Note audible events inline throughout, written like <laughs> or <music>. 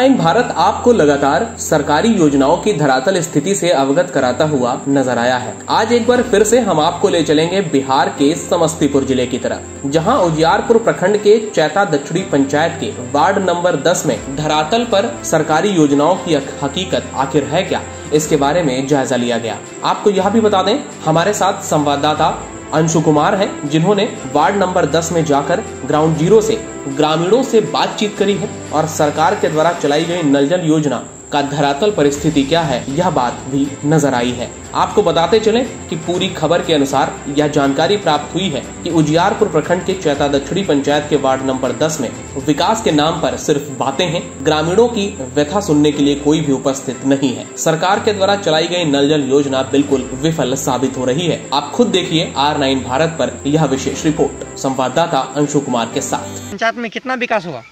Nine Bharat आपको लगातार सरकारी योजनाओं की धरातल स्थिति से अवगत कराता हुआ नज़र आया है। आज एक बार फिर से हम आपको ले चलेंगे बिहार के समस्तीपुर ज़िले की तरफ़, जहाँ उजियारपुर प्रखंड के चैता दक्षिणी पंचायत के वार्ड नंबर 10 में धरातल पर सरकारी योजनाओं की हकीकत आखिर है क्या? इसके बारे में जायजा लिया गया। आपको यह भी बता दें, हमारे साथ संवाददाता अंशु कुमार हैं, जिन्होंने वार्ड नंबर 10 में जाकर ग्राउंड ज़ीरो से ग्रामीणों से बातचीत करी है और सरकार के द्वारा चलाई गई नल जल योजना। का धरातल परिस्थिति क्या है यह बात भी नज़र आई है। आपको बताते चले कि पूरी खबर के अनुसार यह जानकारी प्राप्त हुई है कि उजियारपुर प्रखंड के चैता दक्षिणी पंचायत के वार्ड नंबर 10 में विकास के नाम पर सिर्फ़ बातें हैं ग्रामीणों की व्यथा सुनने के लिए कोई भी उपस्थित नहीं है। सरकार के द्वारा चलाई गई नल जल योजना बिल्कुल विफल साबित हो रही है। आप खुद देखिए आर नाइन भारत पर यह विशेष रिपोर्ट। संवाददाता अंशु कुमार के साथ। पंचायत में कितना विकास हुआ?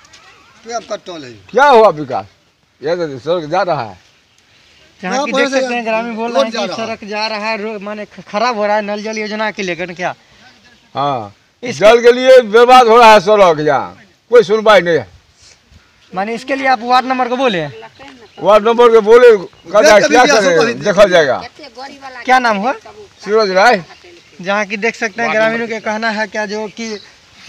क्या हुआ विकास? ये तो सड़क जा रहा है। जहाँ यहाँ की देख सकते हैं ग्रामीण बोल रहे हैं कि सड़क जा रहा है माने खराब हो रहा है नल जल योजना के लेकर क्या? हाँ जल के लिए बर्बाद हो रहा है सड़क यहाँ कोई सुनवाई नहीं है। माने इसके लिए आप वार्ड नंबर को बोले। वार्ड नंबर के बोले क्या करें देखा जाएगा। क्या नाम हुआ? सूरज राय। जहाँ की देख सकते हैं ग्रामीणों के कहना है क्या जो कि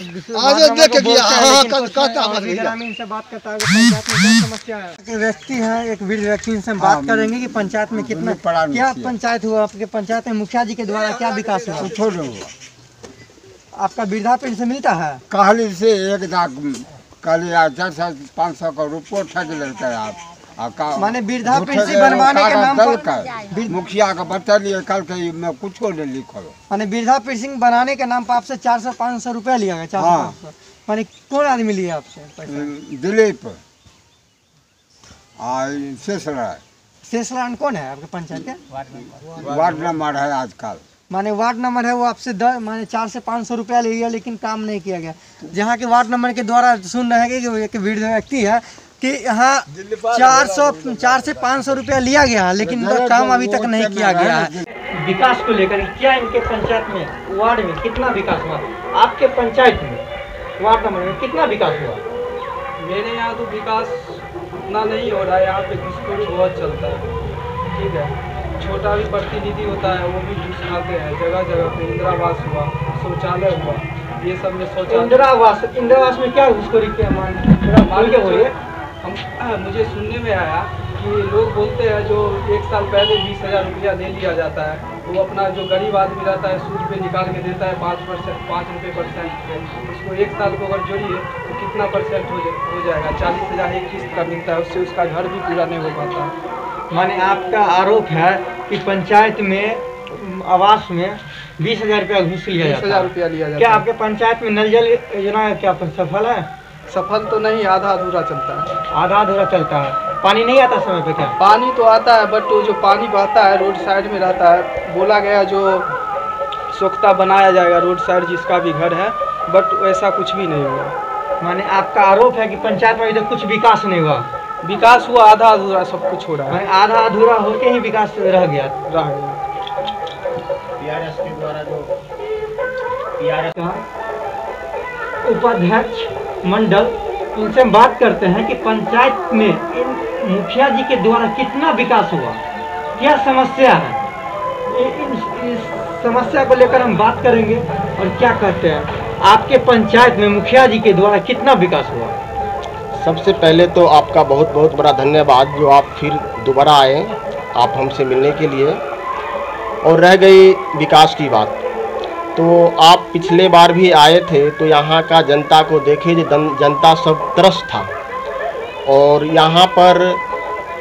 <laughs> आगे देख हैं, हाँ, हाँ, है। ग्रामीण से बात करता है समस्या है। व्यक्ति है एक वृद्ध व्यक्ति इनसे बात करेंगे कि पंचायत में कितना पढ़ा क्या पंचायत हुआ? आपके पंचायत में मुखिया जी के द्वारा क्या विकास हुआ? आपका वृद्धा पेंशन मिलता है? कहली से एक लाख कहली चार सौ पाँच सौ का रुपये ठग लेते हैं आप। माने वृद्धा पेंशन बनवाने के नाम पर के। मुखिया का बतलिए कल के मैं कुछ नहीं लिखल माने वृद्धा पेंशन बनाने के नाम पर आपसे चार सौ पाँच सौ रुपया लिया गया चार सौ हाँ। माने कौन आदमी लिया आपसे पैसा? दिलीप। आ शेष राय कौन है आपके पंचायत के? वार्ड नंबर है आजकल। माने वार्ड नंबर है वो आपसे द माने चार से पाँच सौ रुपया ले लिया लेकिन काम नहीं किया गया। जहाँ के वार्ड नंबर के द्वारा सुन रहे हैं कि एक वृद्ध व्यक्ति है कि यहाँ चार सौ चार से पाँच सौ रुपया लिया गया लेकिन उनका काम अभी तक नहीं किया गया है। विकास को लेकर क्या इनके पंचायत में वार्ड में कितना विकास हुआ? आपके पंचायत में वार्ड नंबर में कितना विकास हुआ? मेरे यहाँ तो विकास उतना नहीं हो रहा है यहाँ पे घुसखोरी बहुत चलता है। ठीक है? छोटा भी प्रतिनिधि होता है वो भी घूस खाते हैं जगह जगह पे इंदिरावास हुआ शौचालय हुआ ये सब में शौचालय इंदिरा आवास इंदिरा में क्या घुसखोरी किया मान बोल के बोलिए। हम हाँ, मुझे सुनने में आया कि लोग बोलते हैं जो एक साल पहले बीस हज़ार रुपया दे लिया जाता है वो अपना जो गरीब आदमी रहता है सूद पे निकाल के देता है पाँच परसेंट पाँच रुपये परसेंट पे। उसको एक साल को अगर जोड़िए तो कितना परसेंट हो, जा, हो जाएगा? चालीस हज़ार एक किस्त का मिलता है उससे उसका घर भी पूरा नहीं हो पाता। माने आपका आरोप है कि पंचायत में आवास में बीस हज़ार रुपया घूस लिया जाता हज़ार है। रुपया लिया क्या जाता है। आपके पंचायत में नल जल योजना क्या सफल है? सफल तो नहीं आधा अधूरा चलता है। आधा अधूरा चलता है। पानी नहीं आता समय पे क्या? पानी तो आता है बट वो जो पानी बहता है रोड साइड में रहता है बोला गया जो सोख्ता बनाया जाएगा रोड साइड जिसका भी घर है बट ऐसा कुछ भी नहीं हुआ। माने आपका आरोप है कि पंचायत में तक कुछ विकास नहीं हुआ। विकास हुआ आधा अधूरा सब कुछ हो रहा है। आधा अधूरा होके ही विकास रह गया। रह गया। का उपाध्यक्ष मंडल, उनसे हम बात करते हैं कि पंचायत में इन मुखिया जी के द्वारा कितना विकास हुआ, क्या समस्या है? इन- इस समस्या को लेकर हम बात करेंगे और क्या कहते हैं, आपके पंचायत में मुखिया जी के द्वारा कितना विकास हुआ? सबसे पहले तो आपका बहुत बहुत बड़ा धन्यवाद जो आप फिर दोबारा आए, आप हमसे मिलने के लिए। और रह गई विकास की बात। तो आप पिछले बार भी आए थे तो यहाँ का जनता को देखे जो जन- जनता सब तरस था। और यहाँ पर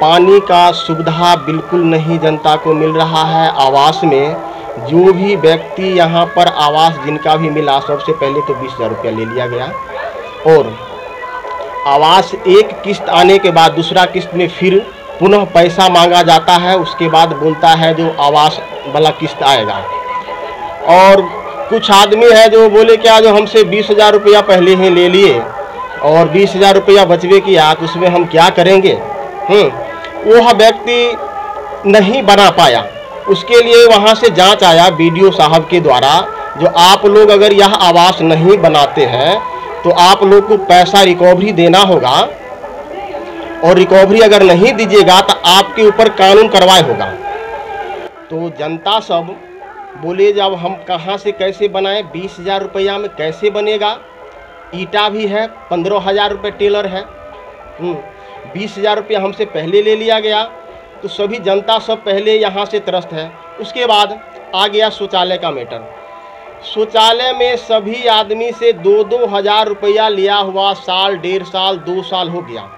पानी का सुविधा बिल्कुल नहीं जनता को मिल रहा है आवास में। जो भी व्यक्ति यहाँ पर आवास जिनका भी मिला, सबसे पहले तो बीस हज़ार रुपया ले लिया गया। और आवास एक किस्त आने के बाद दूसरा किस्त में फिर पुनः पैसा मांगा जाता है, उसके बाद बोलता है जो आवास वाला किस्त आएगा। और कुछ आदमी है जो बोले क्या जो हमसे बीस हज़ार रुपया पहले ही ले लिए और बीस हज़ार रुपया बचवे किया तो उसमें हम क्या करेंगे? हम्म वह व्यक्ति नहीं बना पाया। उसके लिए वहाँ से जाँच आया वीडियो साहब के द्वारा जो आप लोग अगर यह आवास नहीं बनाते हैं तो आप लोग को पैसा रिकवरी देना होगा और रिकवरी अगर नहीं दीजिएगा तो आपके ऊपर कानून कार्रवाई होगा। तो जनता सब बोले जब हम कहाँ से कैसे बनाएँ? बीस हज़ार रुपया में कैसे बनेगा? ईटा भी है पंद्रह हज़ार रुपये टेलर है। हम्म, बीस हज़ार रुपया हमसे पहले ले लिया गया। तो सभी जनता सब पहले यहाँ से त्रस्त है। उसके बाद आ गया शौचालय का मैटर। शौचालय में सभी आदमी से दो दो हज़ार रुपया लिया हुआ साल डेढ़ साल दो साल हो गया।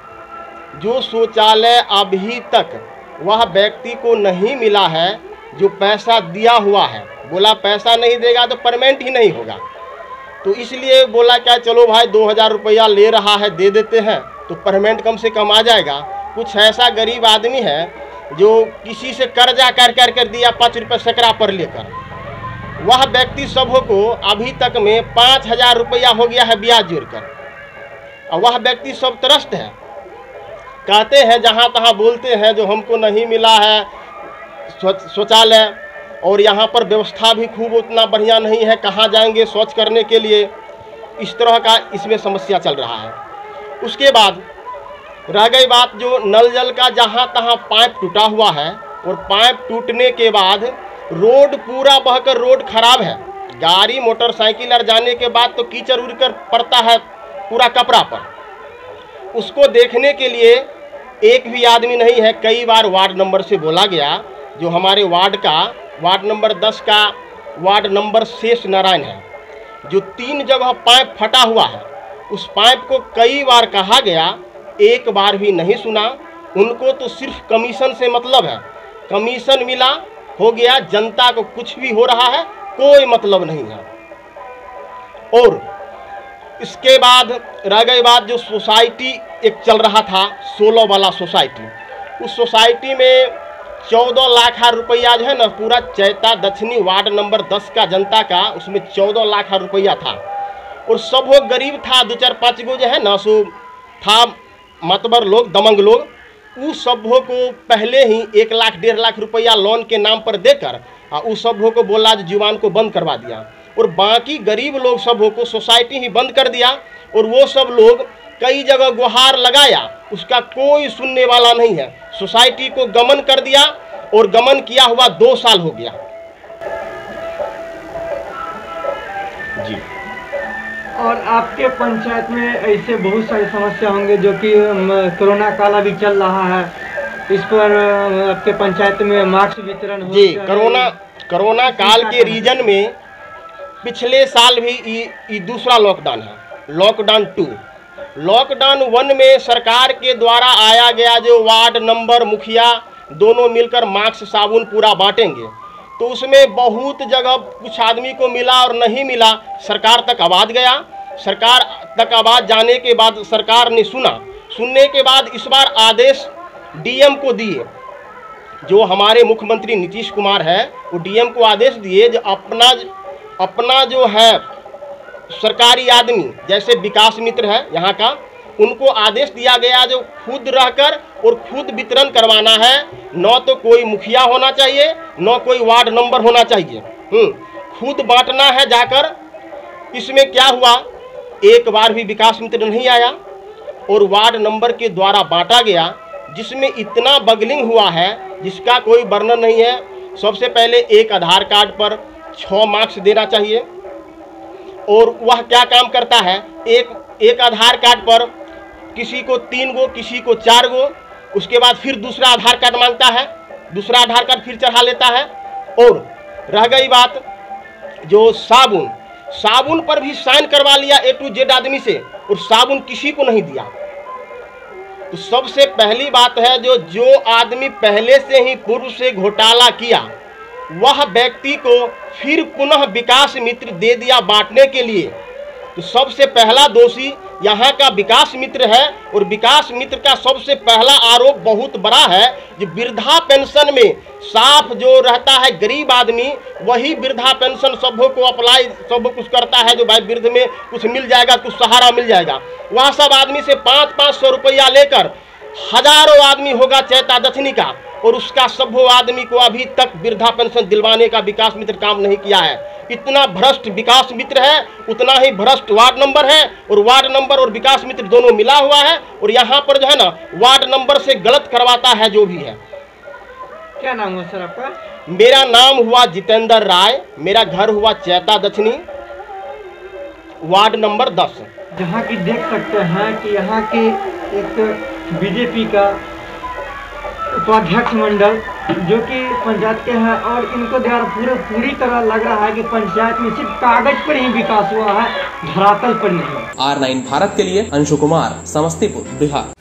जो शौचालय अभी तक वह व्यक्ति को नहीं मिला है जो पैसा दिया हुआ है, बोला पैसा नहीं देगा तो परमेंट ही नहीं होगा। तो इसलिए बोला क्या, चलो भाई, दो हज़ार रुपया ले रहा है, दे देते हैं तो परमेंट कम से कम आ जाएगा। कुछ ऐसा गरीब आदमी है जो किसी से कर्जा कर कर कर दिया, पाँच रुपये सकरा पर लेकर। वह व्यक्ति सबको अभी तक में पाँच हज़ार रुपया हो गया है ब्याज जोड़कर और वह व्यक्ति सब त्रस्त है। कहते हैं, जहाँ तहाँ बोलते हैं, जो हमको नहीं मिला है शौचालय, और यहाँ पर व्यवस्था भी खूब उतना बढ़िया नहीं है, कहाँ जाएँगे शौच करने के लिए, इस तरह का इसमें समस्या चल रहा है। उसके बाद, रह गई बात जो नल जल का जहाँ तहाँ पाइप टूटा हुआ है, और पाइप टूटने के बाद रोड पूरा बहकर रोड खराब है। गाड़ी, मोटरसाइकिल और जाने के बाद तो कीचड़ उड़ कर पड़ता है पूरा कपड़ा पर। उसको देखने के लिए एक भी आदमी नहीं है, कई बार वार्ड नंबर से बोला गया जो हमारे वार्ड का, वार्ड नंबर 10 का, वार्ड नंबर शेष नारायण है, जो तीन जगह पाइप फटा हुआ है, उस पाइप को कई बार कहा गया, एक बार भी नहीं सुना, उनको तो सिर्फ़ कमीशन से मतलब है। कमीशन मिला, हो गया, जनता को कुछ भी हो रहा है, कोई मतलब नहीं है। और इसके बाद रह गई बात जो सोसाइटी एक चल रहा था सोलह वाला सोसाइटी, उस सोसाइटी में चौदह लाख रुपया जो है ना, पूरा चैता दक्षिणी वार्ड नंबर दस का जनता का, उसमें चौदह लाख रुपया था। और सब वो गरीब था, दो चार पाँच गो जो है ना, सो था मतबर लोग, दमंग लोग उस सभ्यों को पहले ही एक लाख, डेढ़ लाख रुपया लोन के नाम पर देकर, आ उस सभ्यों को बोला जो जीवान को बंद करवा दिया। और बाकी गरीब लोग सभ्यों को सोसाइटी ही बंद कर दिया, और वो सब लोग कई जगह गुहार लगाया उसका कोई सुनने वाला नहीं है। सोसाइटी को गमन कर दिया और गमन किया हुआ दो साल हो गया। जी। और आपके पंचायत में ऐसे बहुत सारी समस्या होंगे जो कि कोरोना काल अभी चल रहा है। इस पर आपके पंचायत में मास्क वितरण हो जी कोरोना कोरोना काल के रीजन में पिछले साल भी ई दूसरा लॉकडाउन है। लॉकडाउन टू लॉकडाउन वन में सरकार के द्वारा आया गया जो वार्ड नंबर मुखिया, दोनों मिलकर मास्क, साबुन पूरा बांटेंगे। तो उसमें बहुत जगह कुछ आदमी को मिला और नहीं मिला, सरकार तक आवाज़ गया। सरकार तक आवाज़ जाने के बाद सरकार ने सुना। सुनने के बाद इस बार आदेश डीएम को दिए। जो हमारे मुख्यमंत्री नीतीश कुमार है, वो डीएम को आदेश दिए, जो अपना अपना जो है सरकारी आदमी जैसे विकास मित्र है यहाँ का उनको आदेश दिया गया जो खुद रहकर और खुद वितरण करवाना है। न तो कोई मुखिया होना चाहिए न कोई वार्ड नंबर होना चाहिए। हम्म, खुद बांटना है जाकर। इसमें क्या हुआ? एक बार भी विकास मित्र नहीं आया और वार्ड नंबर के द्वारा बांटा गया जिसमें इतना बगलिंग हुआ है जिसका कोई वर्णन नहीं है। सबसे पहले एक आधार कार्ड पर छः मार्क्स देना चाहिए। और वह क्या काम करता है? एक एक आधार कार्ड पर किसी को तीन गो, किसी को चार गो, उसके बाद फिर दूसरा आधार कार्ड माँगता है, दूसरा आधार कार्ड फिर चढ़ा लेता है। और रह गई बात जो साबुन। साबुन पर भी साइन करवा लिया ए टू जेड आदमी से और साबुन किसी को नहीं दिया। तो सबसे पहली बात है जो जो आदमी पहले से ही पूर्व से घोटाला किया वह व्यक्ति को फिर पुनः विकास मित्र दे दिया बांटने के लिए। तो सबसे पहला दोषी यहाँ का विकास मित्र है और विकास मित्र का सबसे पहला आरोप बहुत बड़ा है जो वृद्धा पेंशन में साफ़ जो रहता है गरीब आदमी, वही वृद्धा पेंशन सबों को अप्लाई सब कुछ करता है जो भाई वृद्ध में कुछ मिल जाएगा, कुछ सहारा मिल जाएगा। वह सब आदमी से पाँच पाँच सौ रुपया लेकर हज़ारों आदमी होगा चैता दक्षिणी का। और उसका सब वो आदमी को अभी तक वृद्धा पेंशन दिलवाने का विकास मित्र काम नहीं किया है। इतना भ्रष्ट विकास मित्र है उतना ही भ्रष्ट वार्ड नंबर है और वार्ड नंबर और विकास मित्र दोनों मिला हुआ है और यहाँ पर जो है ना वार्ड नंबर से गलत करवाता है जो भी है। क्या नाम है सर आपका? मेरा नाम हुआ जितेंद्र राय मेरा घर हुआ चैता दक्षिणी वार्ड नंबर दस। जहाँ की देख सकते हैं कि यहाँ के एक बीजेपी का उपाध्यक्ष मंडल, जो कि पंचायत के हैं, और इनको द्वारा पूरे, पूरी तरह लग रहा है कि पंचायत में सिर्फ़ कागज़ पर ही विकास हुआ है, धरातल पर नहीं। आर नाइन भारत के लिए अंशु कुमार, समस्तीपुर, बिहार।